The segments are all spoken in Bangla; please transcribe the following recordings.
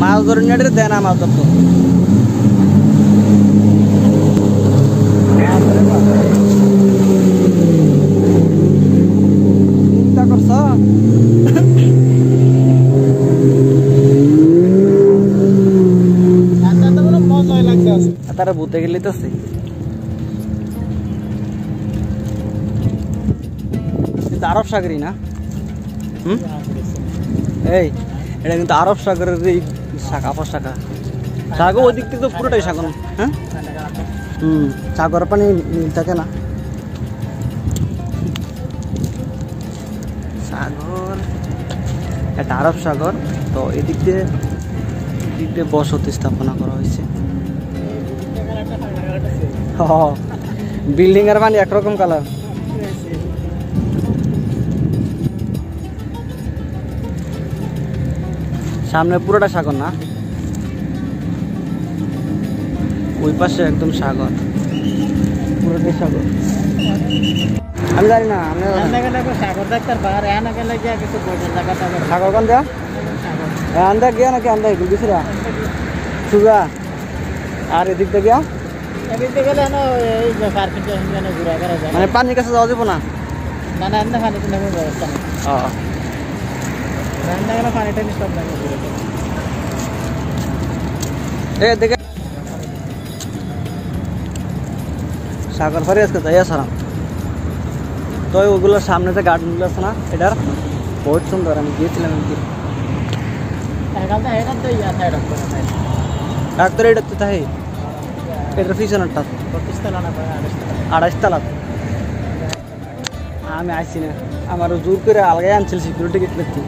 মাছ ধরে নেটে দেয় না মাছ ধরতো। আছে তারা ভূতে গেলে তো আরব সাগরই না। হুম? এই এটা কিন্তু আরব সাগরের এই শাখা, আপার শাখা। সাগর ওই দিক থেকে তো পুরোটাই সাগর হ্যাঁ? হুম, সাগর পানি নীল থাকে না। সাগর, এটা আরব সাগর, তো এদিক দিয়ে এদিক দিয়ে বসতি স্থাপনা করা হয়েছে। হ বিল্ডিং এর পানি একরকম কালার সামনে পুরোটা সাগর না? ওই পাশে একদম সাগর। পুরোটাই সাগর। আমি জানি না আমি সাগর ডাক্তার পাহাড়। এখানে গেলে গিয়া কিছু বোঝার জায়গা সাগর কোন যা আন্দা গিয়া নাকি আন্দা গেছিরা সুগা। আর এদিক দিয়ে গিয়া? এদিকে গেলে না এই পার্কিং টার্কিং ঘুরা করা যায়। মানে পানির কাছে যাওয়া যাব না? না না এমনি পানি কোনো ব্যবস্থা নেই ও রান্না গেলে পানি টানি সব নাই ঘুরে এ দেখে সাগর ফারি আজকে যাই সারাম তো ওগুলোর সামনে যে গার্ডেনগুলো আছে না এটার বহুত সুন্দর আমি গিয়েছিলাম একদিন এখন তো এটা তো ইয়া সাইড করে নাই ডাক্তার এটা তো তাই এটার পিছনেরটা বত্রিশ তলা না করে আঠাশ তলা আড়াইশ তালা আমি আইসি না আমার জোর করে আলগাই আনছিল সিকিউরিটি গেট লিখতে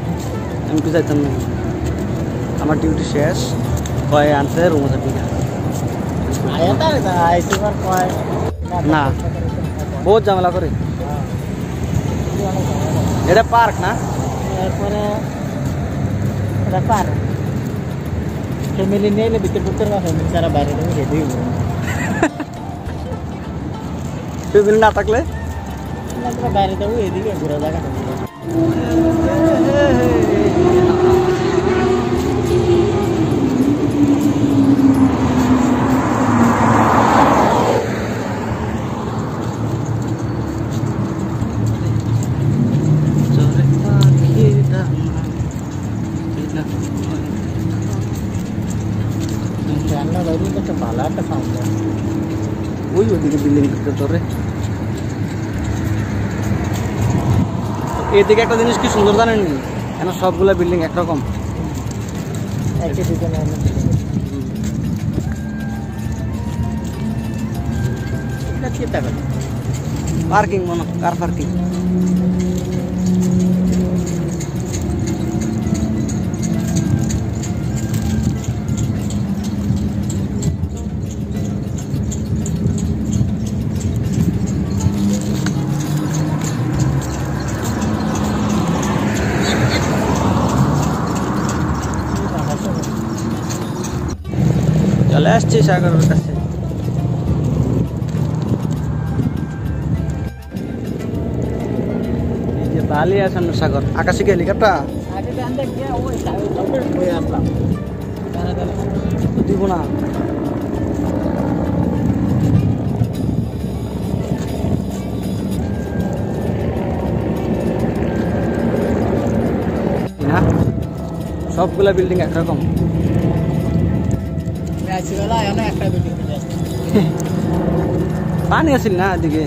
আমি তো যাইতাম না আমার ডিউটি শেষ কয় আনতে রুম আছে ঠিক আছে আয়া তার আইসি বার কয় না। বহুত ঝামেলা করে এটা পার্ক না এরপরে এটা পার ফ্যামিলি নিয়ে এলে ভিতর ভিতর বা ফ্যামিলি তারা বাইরে নেমে রেডি ফ্যামিলি না থাকলে বাইরে যাব এদিকে ঘুরে জায়গা রান্না বাইরে একটা ভালো একটা সাউন্ড ওই ওদিকে বিল্ডিং তোরে এদিকে একটা জিনিস কি সুন্দর জানেননি কেন সবগুলা বিল্ডিং একরকম। একই পার্কিং মনে কার পার্কিং চলে আসছি সাগরের কাছে। বালি আছে না সাগর আকাশে গেলে না। সবগুলা বিল্ডিং একরকম। পানি আছিল না এদিকে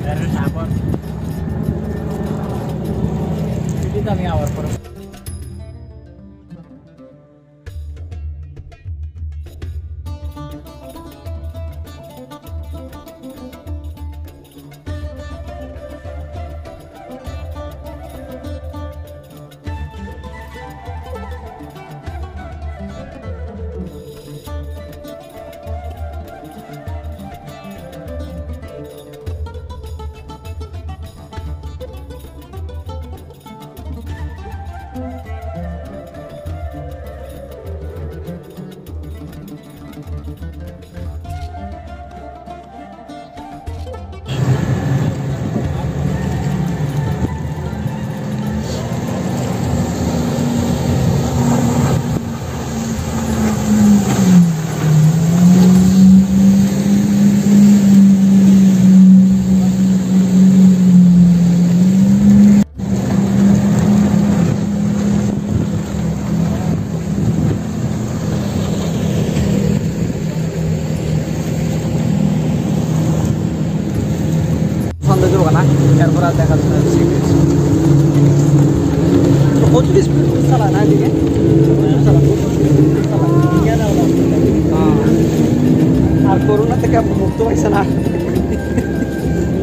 আর করোনা থেকে মুক্ত পাইছে না।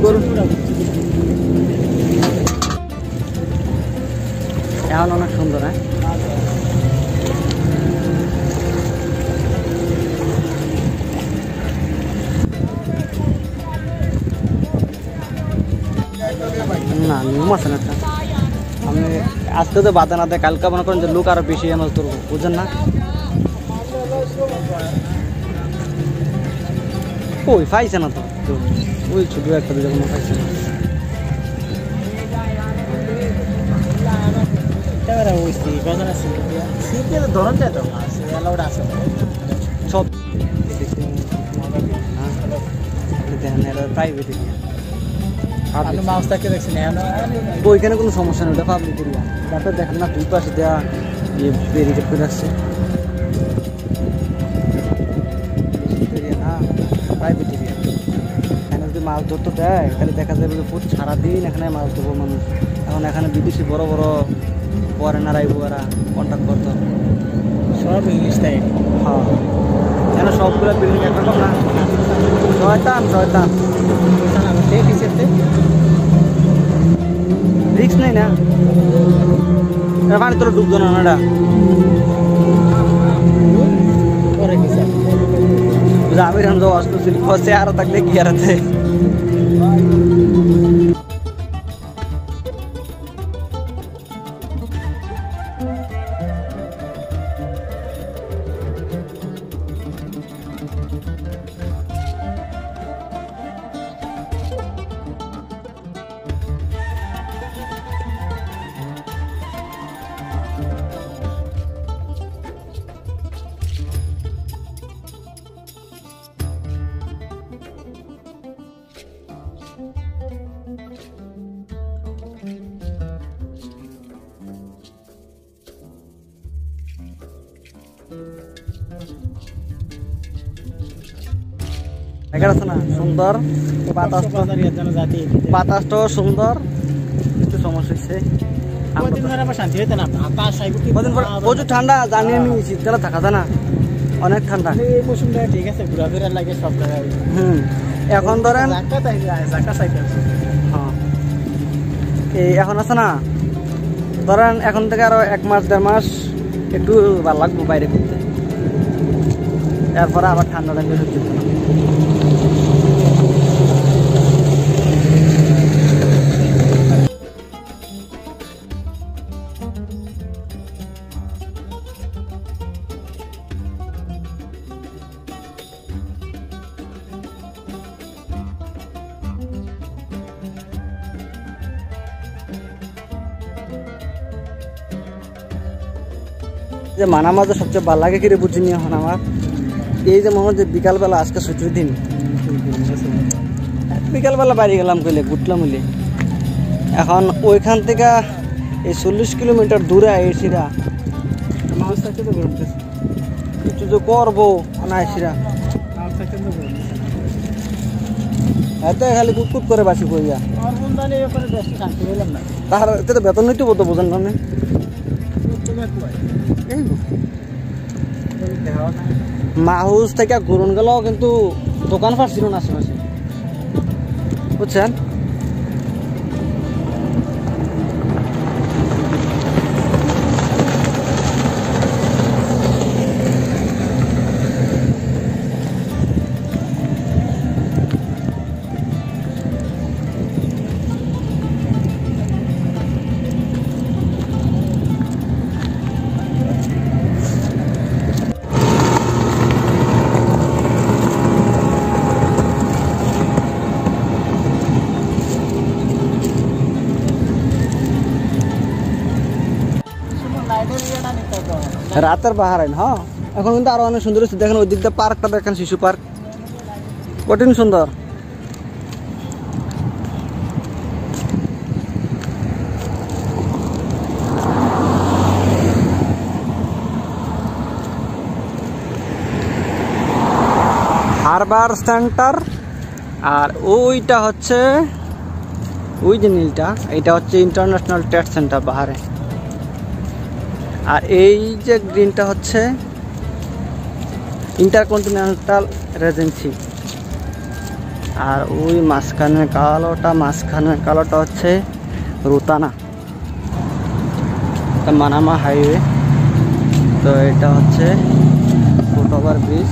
করোনা এখন অনেক সুন্দর হ্যাঁ? না নিয়ম আছে না আজকে তো বাদে না দেয় কালকে মনে করেন যে লোক আরও বেশি মাছ ধরবো বুঝছেন না? ওই পাইছে না তো। ওই ছোট একটা দুটো কোনো পাইছে না। সব দেখেন প্রাইভেট আপনি মাছটাকে দেখছেন এখনও ওইখানে কোনো সমস্যা নেই ওটা পাবলিক এরিয়া তারপরে দেখেন না দুই পাশে দেওয়া ইয়ে ব্যারিকেড করে এরিয়া না প্রাইভেট এরিয়া এখানে যদি মাছ ধরতে দেয় তাহলে দেখা যাবে যে পুরো সারাদিন এখানে মাছ ধরবো মানুষ। এখন এখানে বিদেশি বড় বড় ফরেনার আইবো এরা কন্ট্যাক্ট করতো। সব ইংলিশ তাই। হ্যাঁ। এখানে সবগুলো বিল্ডিং একরকম না। শয়তান শয়তান ডেট হিসেবে রিক্স নেই না এটা পানি তোর ডুবতো না না এটা পরে হিসাব বুঝা আমি রাম যাওয়া আসতেছিল বসে আর থাকলে এখানে আছে না? সুন্দর। বাতাস বাজারিয়ার জাতি বাতাসটাও সুন্দর। একটু সমস্যা হচ্ছে প্রচুর ঠান্ডা জানি আমি শীতকালে থাকা যায় না। অনেক ঠান্ডা। ঠিক আছে ঘোরাফেরা লাগে সব জায়গায়। হুম। এখন ধরেন হ্যাঁ। এই এখন আছে না? ধরেন এখন থেকে আরও এক মাস দেড় মাস একটু ভালো লাগবে বাইরে ঘুরতে। এরপরে আবার ঠান্ডা লাগবে সহ্য। যে মানা মাঝে সবচেয়ে ভালো লাগে কিরে বুঝিনি এখন আমার এই যে মনে হচ্ছে বিকালবেলা, আজকে ছুটির দিন। বিকালবেলা বাড়ি গেলাম কইলে, ঘুরলাম হইলে এখন ওইখান থেকে এই চল্লিশ কিলোমিটার দূরে আইসিরা তো কিছু যে করব, না তো এত খালি কুকুর করে বাসি কইয়া তাহার এতে তো বেতন নিতে বলতো, বোঝেন না মাহুস থেকে ঘুরন গেলেও কিন্তু দোকান ফার ছিল না আশেপাশে। বুঝছেন? রাতের বাহার আইন হ্যাঁ? এখন কিন্তু আরও অনেক সুন্দর দেখেন ওই দিকটা পার্কটা দেখেন, শিশু পার্ক। কঠিন সুন্দর। হারবার সেন্টার, আর ওইটা হচ্ছে, ওই যে নীলটা, এটা হচ্ছে ইন্টারন্যাশনাল ট্রেড সেন্টার বাহারে আর এই যে গ্রিনটা হচ্ছে ইন্টারকন্টিনেন্টাল রেজেন্সি আর ওই মাঝখানের কালোটা মাঝখানের কালোটা হচ্ছে রুতানা। মানামা হাইওয়ে তো এটা হচ্ছে ফুট ওভার ব্রিজ